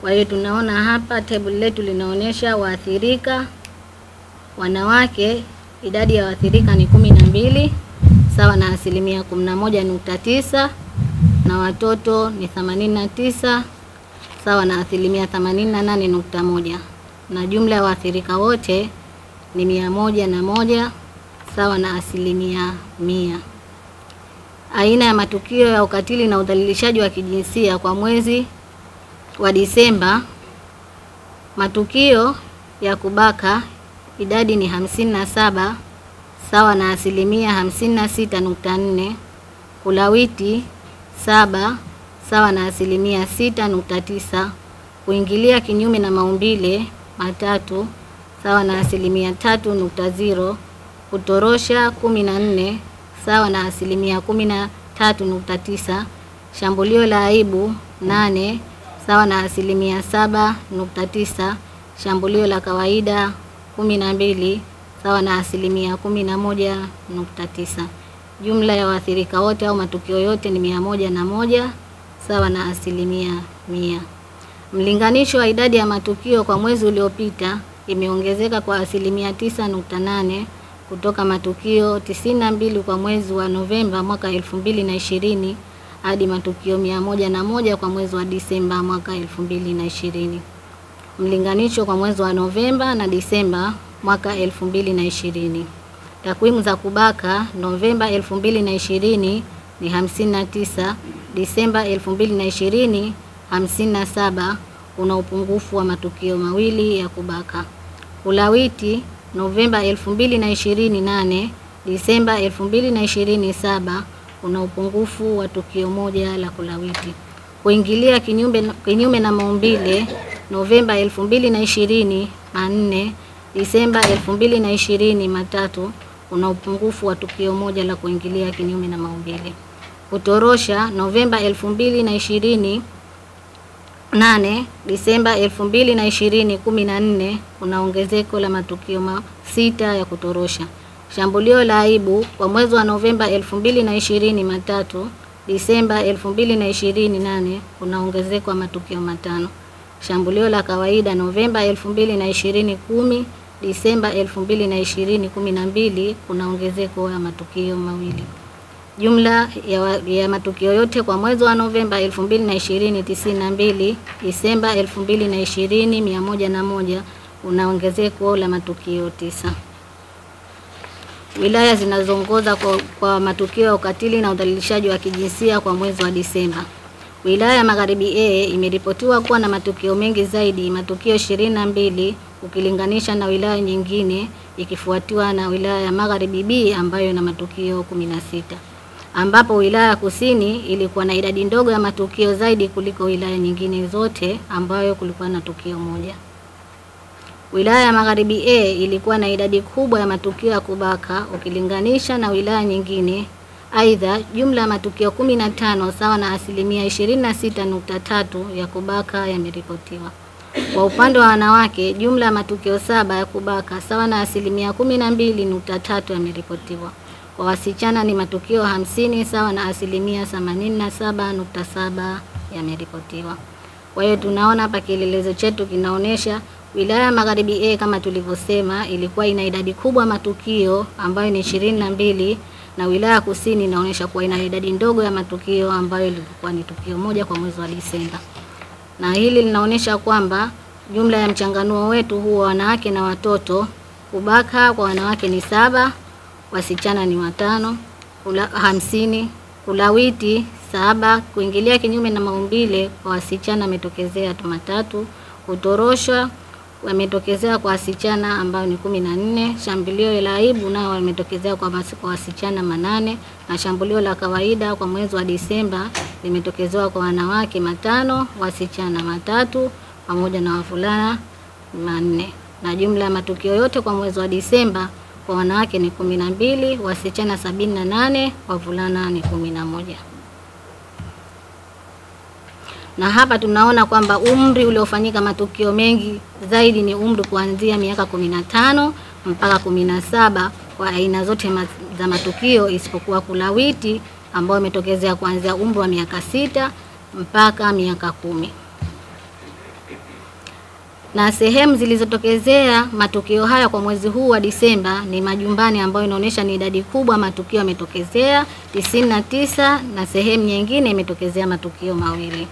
Kwa hiyo tunaona hapa table letu linaonyesha waathirika wanawake, idadi ya waathirika ni kumi na mbili sawa na asilimia kumi na moja nukta tisa na watoto ni themanini na tisa sawa na asilimia themanini na nane nukta moja na jumla ya waathirika wote ni mia moja na moja sawa na asilimia mia. Aina ya matukio ya ukatili na udhalilishaji wa kijinsia kwa mwezi wa Disemba, matukio ya kubaka idadi ni hamsini na saba sawa na asilimia hamsini na sita nukta nne kulawiti 7 sawa na asilimia sita nukta tisa kuingilia kinyume na maumbile matatu sawa na asilimia tatu nukta ziro kutorosha kumi na nne sawa na asilimia kumi na tatu nukta tisa shambulio la aibu nane sawa na asilimia saba nukta tisa shambulio la kawaida kumi na mbili sawa na asilimia kumi na moja nukta tisa. Jumla ya waathirika wote au matukio yote ni mia moja na moja sawa na asilimia mia. Mlinganisho wa idadi ya matukio kwa mwezi uliopita imeongezeka kwa asilimia tisa nukta nane kutoka matukio tisini na mbili kwa mwezi wa Novemba mwaka elfu mbili na ishirini hadi matukio mia moja na moja kwa mwezi wa Disemba mwaka elfu mbili na ishirini. Mlinganisho kwa mwezi wa Novemba na Disemba mwaka elfu mbili na ishirini. Takwimu za kubaka Novemba elfu mbili na ishirini ni hamsini na tisa, Disemba elfu mbili na ishirini hamsini na saba. Kuna upungufu wa matukio mawili ya kubaka. ulawiti Novemba elfu mbili na ishirini nane, Disemba elfu mbili na ishirini saba. Kuna upungufu wa tukio moja la kulawiti. Kuingilia kinyume, kinyume na maumbile Novemba elfu mbili na ishirini manne, Disemba elfu mbili na ishirini matatu. Kuna upungufu wa tukio moja la kuingilia kinyume na maumbile. Kutorosha Novemba elfu mbili na ishirini nane, Disemba elfu mbili na ishirini kumi na nne. Kuna ongezeko la matukio ma sita ya kutorosha. Shambulio la aibu kwa mwezi wa Novemba elfu mbili na ishirini matatu, Disemba elfu mbili na ishirini nane. Kuna ongezeko la matukio matano. Shambulio la kawaida Novemba elfu mbili na ishirini kumi, Disemba elfu mbili na ishirini kumi na mbili. Kuna ongezeko ya matukio mawili. Jumla ya, wa, ya matukio yote kwa mwezi wa Novemba elfu mbili na ishirini tisini na mbili, Disemba elfu mbili na ishirini mia moja na moja. Kuna ongezeko la matukio tisa. Wilaya zinazoongoza kwa, kwa matukio ya ukatili na udhalilishaji wa kijinsia kwa mwezi wa Disemba. Wilaya ya Magharibi A imeripotiwa kuwa na matukio mengi zaidi, matukio ishirini na mbili ukilinganisha na wilaya nyingine, ikifuatiwa na wilaya ya Magharibi B ambayo ina matukio kumi na sita, ambapo wilaya ya Kusini ilikuwa na idadi ndogo ya matukio zaidi kuliko wilaya nyingine zote ambayo kulikuwa na tukio moja. Wilaya ya Magharibi A ilikuwa na idadi kubwa ya matukio ya kubaka ukilinganisha na wilaya nyingine. Aidha, jumla ya matukio kumi na tano sawa na asilimia ishirini na sita nukta tatu ya kubaka yameripotiwa. Kwa upande wa wanawake, jumla ya matukio saba ya kubaka sawa na asilimia kumi na mbili nukta tatu yameripotiwa. Kwa wasichana ni matukio hamsini sawa na asilimia themanini na saba nukta saba yameripotiwa. Kwa hiyo tunaona hapa kielelezo chetu kinaonyesha wilaya ya Magharibi A kama tulivyosema ilikuwa ina idadi kubwa matukio ambayo ni ishirini na mbili na wilaya ya Kusini inaonyesha kuwa ina idadi ndogo ya matukio ambayo ilikuwa ni tukio moja kwa mwezi wa Disemba. Na hili linaonyesha kwamba jumla ya mchanganuo wetu huwa wanawake na watoto, kubaka kwa wanawake ni saba, wasichana ni watano, kula, hamsini, kulawiti saba, kuingilia kinyume na maumbile kwa wasichana ametokezea tu matatu, kutoroshwa wametokezea kwa wasichana ambao ni kumi na nne. Shambulio la aibu nao wametokezea kwa, wasichana manane, na shambulio la kawaida kwa mwezi wa Disemba limetokezewa kwa wanawake matano, wasichana matatu pamoja na wavulana manne, na jumla ya matukio yote kwa mwezi wa Disemba kwa wanawake ni kumi na mbili, wasichana sabini na nane, wavulana ni kumi na moja na hapa tunaona kwamba umri uliofanyika matukio mengi zaidi ni umri kuanzia miaka kumi na tano mpaka kumi na saba kwa aina zote za matukio isipokuwa kulawiti ambayo imetokezea kuanzia umri wa miaka sita mpaka miaka kumi. na sehemu zilizotokezea matukio haya kwa mwezi huu wa Disemba ni majumbani, ambayo inaonyesha ni idadi kubwa matukio yametokezea tisini na tisa, na sehemu nyingine imetokezea matukio mawili.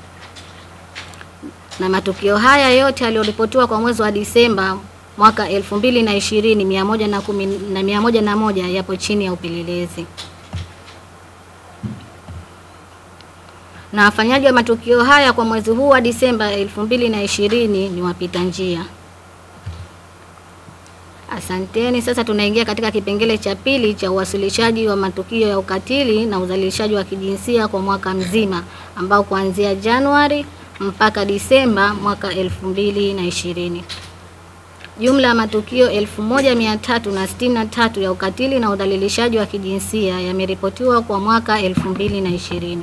Na matukio haya yote yaliyoripotiwa kwa mwezi wa Disemba mwaka elfu mbili na ishirini mia moja na kumi na mia moja na moja yapo chini ya upelelezi. na wafanyaji wa matukio haya kwa mwezi huu wa Disemba elfu mbili na ishirini ni wapita njia. Asanteni. Sasa tunaingia katika kipengele cha pili cha uwasilishaji wa matukio ya ukatili na udhalilishaji wa kijinsia kwa mwaka mzima ambao kuanzia Januari mpaka Disemba mwaka elfu mbili na ishirini. Jumla ya matukio elfu moja mia tatu na sitini na tatu ya ukatili na udhalilishaji wa kijinsia yameripotiwa kwa mwaka elfu mbili na ishirini.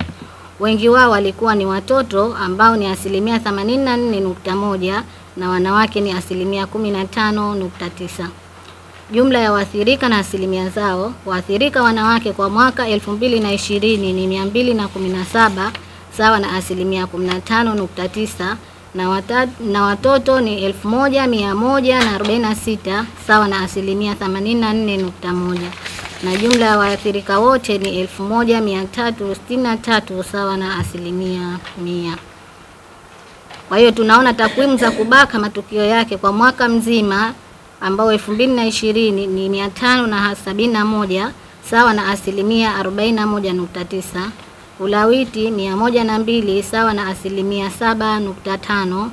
Wengi wao walikuwa ni watoto ambao ni asilimia 84.1 na wanawake ni asilimia 15.9. Jumla ya waathirika na asilimia zao, waathirika wanawake kwa mwaka 2020 ni 217 sawa na asilimia 15.9 na, wata, na watoto ni 1146 sawa na asilimia 84.1 na jumla ya waathirika wote ni 1363 sawa na asilimia mia. Kwa hiyo tunaona takwimu za kubaka matukio yake kwa mwaka mzima ambao 2020 ni 571 sawa na asilimia 41.9, ulawiti 102 sawa na asilimia 7.5,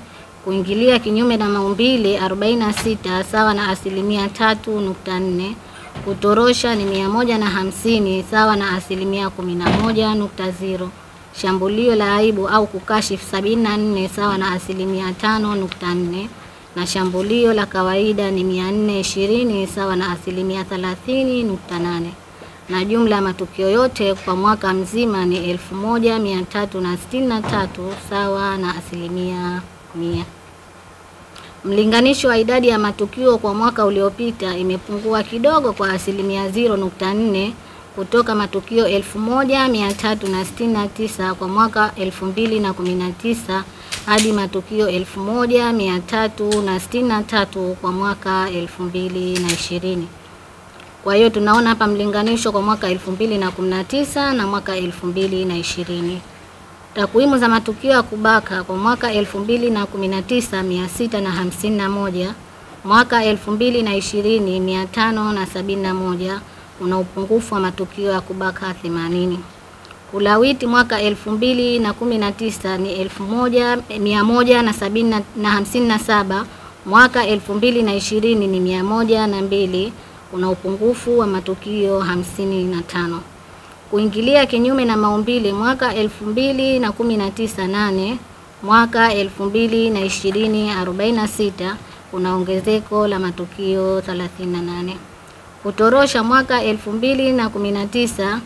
kuingilia kinyume na maumbile 46 sawa na asilimia 3.4 kutorosha ni mia moja na hamsini sawa na asilimia kumi na moja nukta zero. Shambulio la aibu au kukashifu sabini na nne sawa na asilimia tano nukta nne na shambulio la kawaida ni mia nne ishirini sawa na asilimia thelathini nukta nane na jumla ya matukio yote kwa mwaka mzima ni elfu moja mia tatu na sitini na tatu sawa na asilimia mia. Mlinganisho wa idadi ya matukio kwa mwaka uliopita imepungua kidogo kwa asilimia 0.4 kutoka matukio 1369 kwa mwaka 2019 hadi matukio 1363 kwa mwaka 2020. Kwa hiyo tunaona hapa mlinganisho kwa mwaka 2019 na mwaka 2020. Takwimu za matukio ya kubaka kwa mwaka 2019 mia sita na hamsini na moja, mwaka 2020 mia tano na sabini na moja, kuna upungufu wa matukio ya kubaka 80. Kulawiti mwaka 2019 ni elfu moja mia moja na sabini na hamsini na saba, mwaka 2020 ni mia moja na mbili, kuna upungufu wa matukio hamsini na tano kuingilia kinyume na maumbile mwaka elfu mbili na kumi na tisa nane mwaka elfu mbili na ishirini arobaini na sita kuna ongezeko la matukio 38. Kutorosha mwaka elfu mbili na kumi na tisa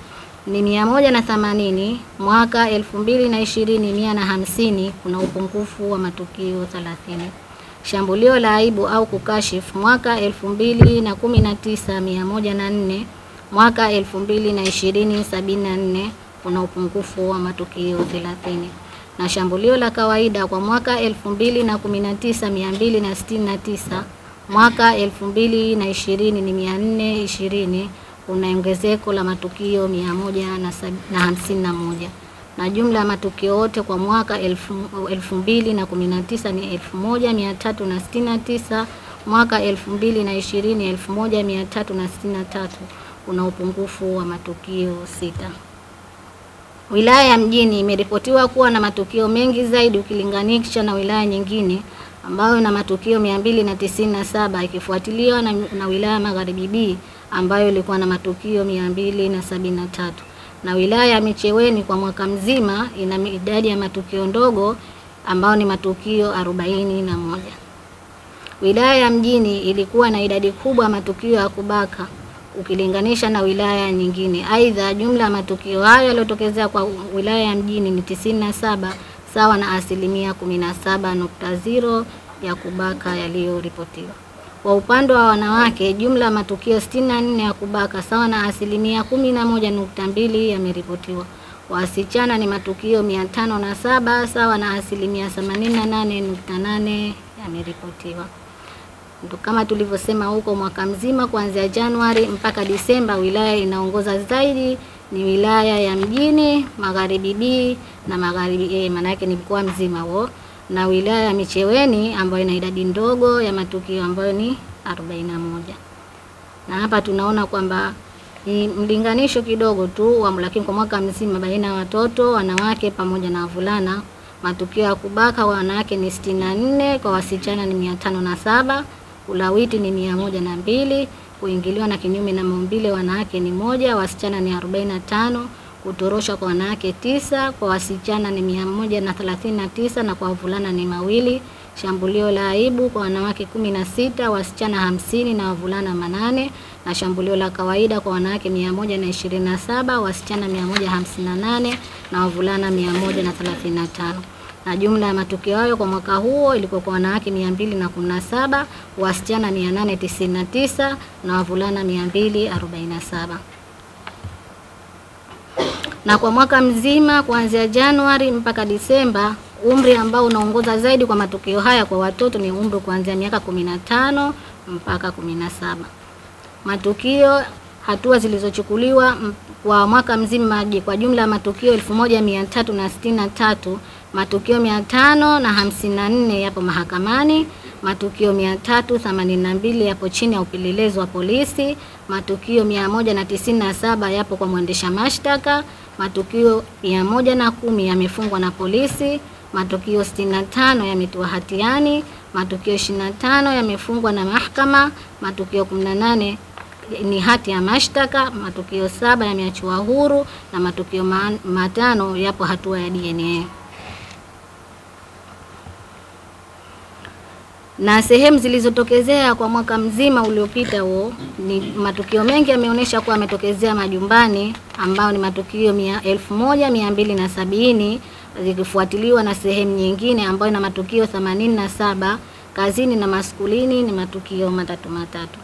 ni mia moja na themanini mwaka elfu mbili na ishirini mia na hamsini kuna upungufu wa matukio 30. Shambulio la aibu au kukashifu mwaka elfu mbili na kumi na tisa mia moja na nne mwaka elfu mbili na ishirini sabini na nne kuna upungufu wa matukio thelathini. Na shambulio la kawaida kwa mwaka elfu mbili na kumi na tisa mia mbili na sitini na tisa mwaka elfu mbili na ishirini ni mia nne ishirini kuna ongezeko la matukio mia moja na, jumla ya matukio yote kwa mwaka elfu, elfu mbili na kumi na tisa ni elfu moja mia tatu na sitini na tisa mwaka elfu mbili na ishirini elfu moja mia tatu na sitini na tatu kuna upungufu wa matukio sita. Wilaya ya Mjini imeripotiwa kuwa na matukio mengi zaidi ukilinganisha na wilaya nyingine ambayo na matukio mia mbili na tisini na saba ikifuatiliwa na, na wilaya Magharibi B ambayo ilikuwa na matukio mia mbili na wilaya ya Micheweni kwa mwaka mzima ina idadi ya matukio ndogo ambayo ni matukio arobaini na moja. Wilaya ya Mjini ilikuwa na idadi kubwa ya matukio ya kubaka ukilinganisha na wilaya nyingine. Aidha, jumla ya matukio hayo yaliyotokezea kwa wilaya ya Mjini ni tisini na saba sawa na asilimia kumi na saba nukta ziro ya kubaka yaliyoripotiwa. Kwa upande wa wanawake, jumla ya matukio sitini na nne ya kubaka sawa na asilimia kumi na moja nukta mbili yameripotiwa. Wasichana ni matukio mia tano na saba sawa na asilimia themanini na nane nukta nane yameripotiwa. Ndo kama tulivyosema huko, mwaka mzima kuanzia Januari mpaka Disemba, wilaya inaongoza zaidi ni wilaya ya mjini Magharibi B na Magharibi A, maana yake ni mkoa mzima huo, na wilaya ya Micheweni ambayo ina idadi ndogo ya matukio ambayo ni 41. Na hapa tunaona kwamba ni mlinganisho kidogo tu wa lakini kwa mwaka mzima baina ya watoto, wanawake pamoja na wavulana matukio ya kubaka kwa wanawake ni 64, kwa wasichana ni 507, ulawiti ni mia moja na mbili, kuingiliwa na kinyume na maumbile wanawake ni moja, wasichana ni 45 kutorosha kwa wanawake tisa, kwa wasichana ni mia moja na thelathini na tisa na kwa wavulana ni mawili. Shambulio la aibu kwa wanawake kumi na sita, wasichana hamsini na wavulana manane, na shambulio la kawaida kwa wanawake mia moja na ishirini na saba, wasichana mia moja hamsini na nane na wavulana mia moja na thelathini na tano na jumla ya matukio hayo kwa mwaka huo ilikuwa kwa wanawake 217, wasichana 899 na wavulana 247 na kwa mwaka mzima kuanzia Januari mpaka Disemba, umri ambao unaongoza zaidi kwa matukio haya kwa watoto ni umri kuanzia miaka kumi na tano mpaka kumi na saba. Matukio hatua zilizochukuliwa kwa mwaka mzima je, kwa jumla ya matukio elfu moja mia tatu na sitini na tatu matukio mia tano na hamsini na nne yapo mahakamani, matukio mia tatu themanini na mbili yapo chini ya upelelezi wa polisi, matukio mia moja na tisini na saba yapo kwa mwendesha mashtaka, matukio mia moja na kumi yamefungwa na polisi, matukio 65 yametiwa hatiani, matukio 25 yamefungwa na mahakama, matukio 18 ni hati ya mashtaka, matukio saba yameachiwa huru na matukio matano yapo hatua ya DNA. Na sehemu zilizotokezea kwa mwaka mzima uliopita huo ni matukio mengi yameonyesha kuwa yametokezea majumbani ambayo ni matukio mia, elfu moja mia mbili na sabini zikifuatiliwa na sehemu nyingine ambayo ina matukio themanini na saba kazini na maskulini ni matukio matatu matatu.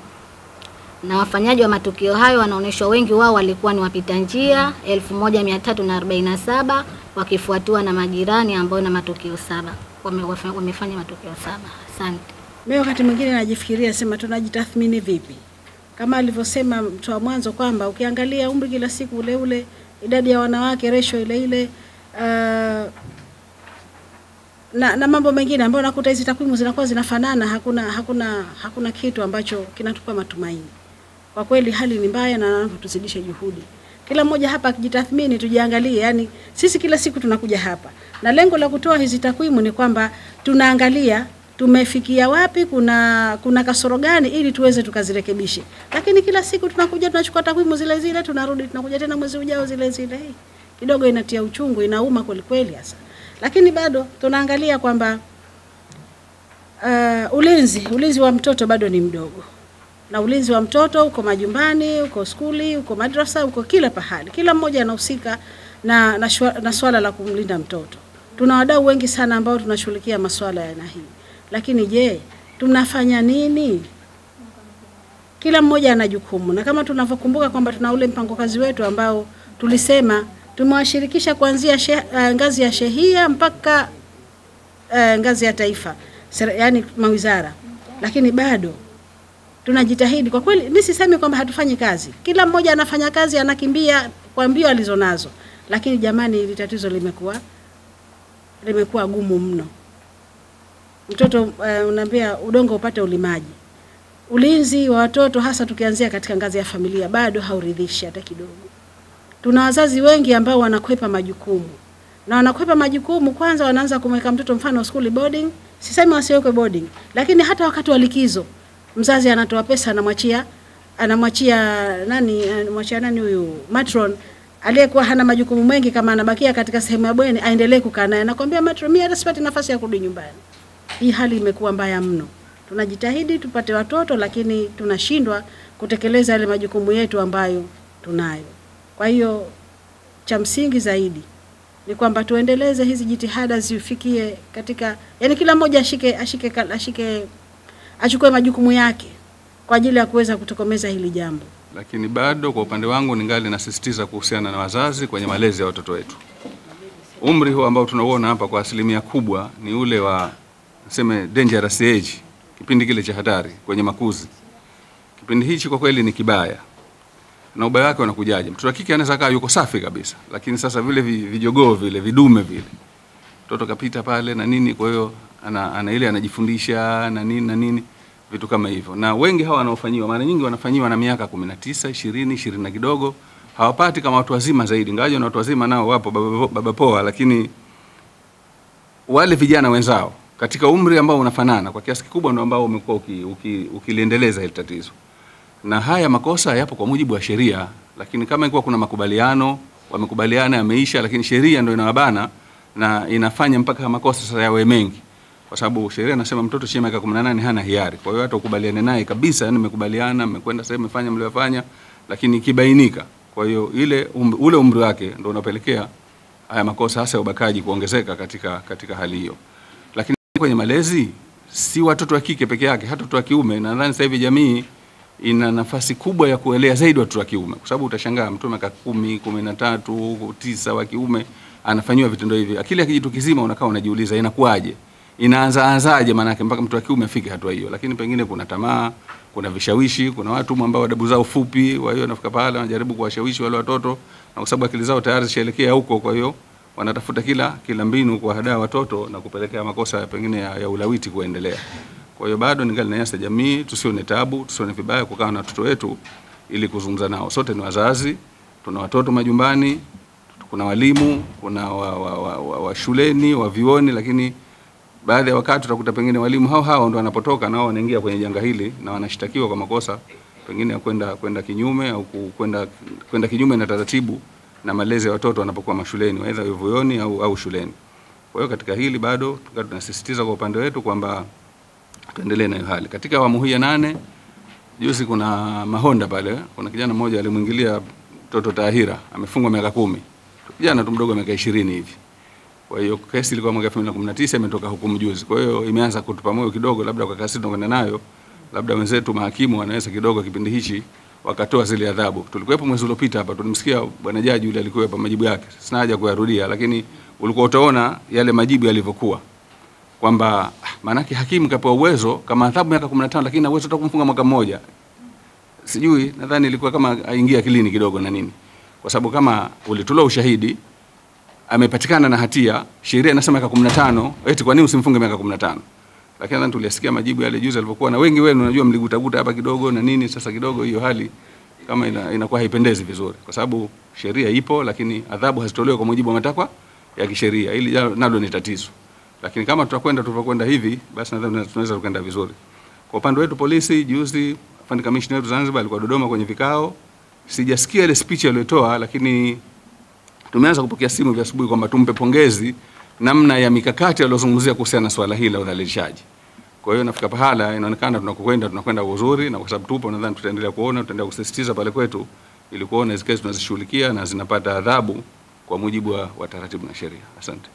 Na wafanyaji wa matukio hayo wanaonyeshwa wengi wao walikuwa ni wapita njia 1347 wakifuatiwa na majirani ambao na matukio saba Wame, wamefanya matokeo sana. Asante. Mimi wakati mwingine najifikiria sema tunajitathmini vipi, kama alivyosema mtu wa mwanzo kwamba ukiangalia umri kila siku ule ule, idadi ya wanawake resho ile ile, uh, na, na mambo mengine ambayo nakuta hizi takwimu zinakuwa zinafanana, hakuna hakuna hakuna kitu ambacho kinatupa matumaini. Kwa kweli hali ni mbaya na tuzidishe juhudi. Kila mmoja hapa akijitathmini, tujiangalie. Yani sisi kila siku tunakuja hapa na lengo la kutoa hizi takwimu ni kwamba tunaangalia tumefikia wapi, kuna kuna kasoro gani, ili tuweze tukazirekebishe. Lakini kila siku tunakuja tunachukua takwimu zile zile, tunarudi tunakuja tena mwezi ujao zile zile. Hii kidogo inatia uchungu, inauma kweli kweli hasa, lakini bado tunaangalia kwamba uh, ulinzi ulinzi wa mtoto bado ni mdogo na ulinzi wa mtoto uko majumbani, uko skuli, uko madrasa, uko kila pahali. Kila mmoja anahusika na, na, na swala la kumlinda mtoto. Tuna wadau wengi sana ambao tunashughulikia masuala ya aina hii, lakini je, tunafanya nini? Kila mmoja ana jukumu, na kama tunavyokumbuka kwamba tuna ule mpango kazi wetu ambao tulisema tumewashirikisha kuanzia uh, ngazi ya shehia mpaka uh, ngazi ya taifa, yaani mawizara, lakini bado tunajitahidi kwa kweli. Mi sisemi kwamba hatufanyi kazi, kila mmoja anafanya kazi, anakimbia kwa mbio alizonazo, lakini jamani, hili tatizo limekuwa limekuwa gumu mno. Mtoto uh, unaambia udongo upate ulimaji. Ulinzi wa watoto hasa tukianzia katika ngazi ya familia bado hauridhishi hata kidogo. Tuna wazazi wengi ambao wanakwepa majukumu na wanakwepa majukumu. Kwanza wanaanza kumweka mtoto mfano school boarding, sisemi wasiwekwe boarding, lakini hata wakati wa likizo mzazi anatoa pesa anamwachia anamwachia nani anamwachia nani huyu matron aliyekuwa hana majukumu mengi, kama anabakia katika sehemu ya bweni aendelee kukaa naye. Nakwambia matron, mimi hata sipati nafasi ya kurudi nyumbani. Hii hali imekuwa mbaya mno. Tunajitahidi tupate watoto, lakini tunashindwa kutekeleza yale majukumu yetu ambayo tunayo. Kwa hiyo cha msingi zaidi ni kwamba tuendeleze hizi jitihada zifikie katika, yani kila mmoja ashike ashike ashike achukue majukumu yake kwa ajili ya kuweza kutokomeza hili jambo. Lakini bado kwa upande wangu ningali nasisitiza kuhusiana na wazazi kwenye malezi ya watoto wetu. Umri huu ambao tunauona hapa kwa asilimia kubwa ni ule wa seme dangerous age, kipindi kile cha hatari kwenye makuzi. Kipindi hichi kwa kweli ni kibaya, na ubaya wake unakujaje? Mtoto wa kike anaweza kaa yuko safi kabisa, lakini sasa vile vijogoo vile vidume vile, mtoto kapita pale na nini, kwa hiyo ana, ana ile anajifundisha na nini na nini vitu kama hivyo, na wengi hawa wanaofanyiwa mara nyingi wanafanyiwa na miaka 19, 20, 20 na kidogo, hawapati kama watu wazima zaidi, Ngawaje na watu wazima nao wapo baba, baba poa, lakini wale vijana wenzao katika umri ambao unafanana kwa kiasi kikubwa ndio ambao umekuwa ukiliendeleza uki, uki, hili tatizo. Na haya makosa yapo kwa mujibu wa sheria, lakini kama ilikuwa kuna makubaliano, wamekubaliana yameisha, lakini sheria ndio inawabana na inafanya mpaka makosa sasa yawe mengi, kwa sababu sheria inasema mtoto chini ya miaka 18 hana hiari. Kwa hiyo hata ukubaliane naye kabisa, yani mmekubaliana, mmekwenda sehemu mmefanya mliofanya, lakini ikibainika, kwa hiyo ile um, ule umri wake ndio unapelekea haya makosa hasa ya ubakaji kuongezeka katika, katika hali hiyo. Lakini kwenye malezi si watoto wa kike peke yake, hata watoto wa kiume. Nadhani sasa hivi jamii ina nafasi kubwa ya kuelea zaidi watoto wa kiume, kwa sababu utashangaa mtu miaka kumi, kumi na tatu, tisa wa kiume anafanyiwa vitendo hivi. Akili ya kijitu kizima unakaa unajiuliza inakuwaje, inaanza anzaje? Maanake mpaka mtu wa kiume afike hatua hiyo, lakini pengine kuna tamaa, kuna vishawishi, kuna watu ambao adabu zao fupi, kwa hiyo nafika pale wanajaribu kuwashawishi wale watoto, na kwa sababu akili zao tayari zishaelekea huko, kwa hiyo wanatafuta kila kila mbinu kuwahadaa watoto na kupelekea makosa pengine ya, ya ulawiti kuendelea. Kwa hiyo bado ningali nanyasa jamii, tusione tabu, tusione vibaya kukaa na watoto wetu ili kuzungumza nao. Sote ni wazazi, tuna watoto majumbani, kuna walimu, kuna wa, wa, wa, wa, wa shuleni, wa vioni, lakini baadhi ya wakati utakuta pengine walimu hao hao ndio wanapotoka nao wanaingia kwenye janga hili na wanashtakiwa kwa makosa pengine ya kwenda kwenda kinyume au kwenda kwenda kinyume na taratibu na malezi ya watoto wanapokuwa mashuleni, aidha vioni au, au shuleni. Kwa hiyo katika hili bado tungali tunasisitiza kwa upande wetu kwamba tuendelee na hali. Katika awamu hii ya nane, juzi kuna Mahonda pale, kuna kijana mmoja alimwingilia mtoto Tahira, amefungwa miaka kumi, kijana tu mdogo miaka ishirini hivi. Kwa hiyo kesi ilikuwa mwaka 2019 imetoka hukumu juzi. Kwa hiyo imeanza kutupa moyo kidogo, labda kwa kasi tunakwenda nayo, labda wenzetu mahakimu wanaweza kidogo kipindi hichi wakatoa zile adhabu. Tulikuwepo mwezi uliopita hapa, tulimsikia bwana jaji yule alikuwa hapa majibu yake. Sina haja kuyarudia, lakini ulikuwa utaona yale majibu yalivyokuwa kwamba ah, maanake hakimu kapewa uwezo kama adhabu miaka 15 lakini na uwezo hata kumfunga mwaka mmoja. Sijui, nadhani ilikuwa kama aingia kilini kidogo na nini, kwa sababu kama ulitolewa ushahidi amepatikana na hatia, sheria inasema miaka 15, eti kwa nini usimfunge miaka 15? Lakini nadhani tuliasikia majibu yale juzi alivyokuwa, na wengi wenu unajua mligutaguta hapa kidogo na nini. Sasa kidogo hiyo hali kama ina, inakuwa haipendezi vizuri, kwa sababu sheria ipo, lakini adhabu hazitolewi kwa mujibu wa matakwa ya kisheria. Hili nalo ni tatizo, lakini kama tutakwenda tulivyokwenda hivi, basi nadhani tunaweza tukaenda vizuri. Kwa upande wetu polisi, juzi afande kamishna wetu Zanzibar alikuwa Dodoma kwenye vikao, sijasikia ile speech aliyotoa, lakini tumeanza kupokea simu vya asubuhi kwamba tumpe pongezi namna ya mikakati aliyozungumzia kuhusiana na swala hili la udhalilishaji. Kwa hiyo nafika pahala inaonekana tunakokwenda tunakwenda uzuri, na kwa sababu tupo, nadhani tutaendelea kuona, tutaendelea kusisitiza pale kwetu ili kuona hizo kesi tunazishughulikia na zinapata adhabu kwa mujibu wa taratibu na sheria. Asante.